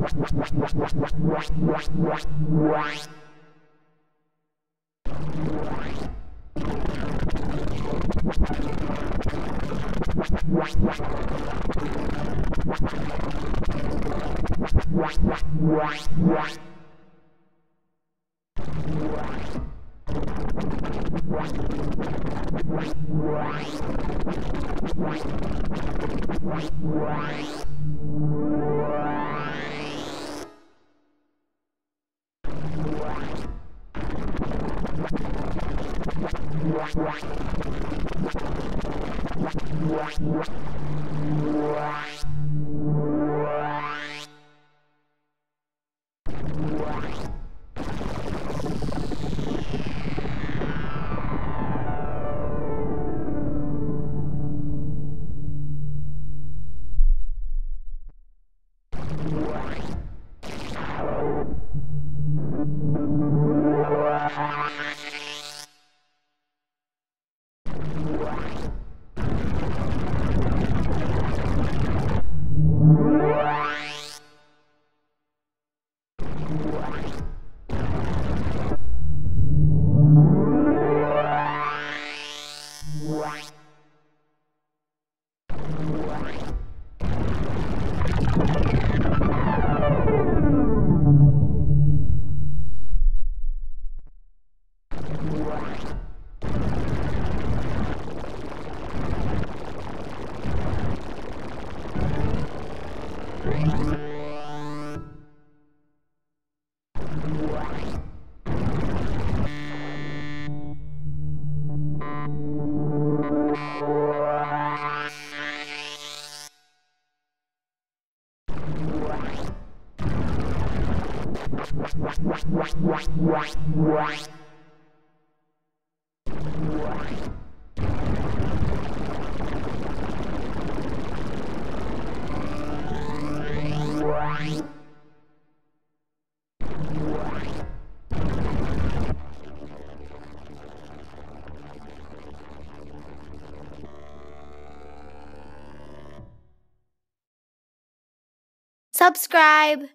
What? Thank you. What? Subscribe.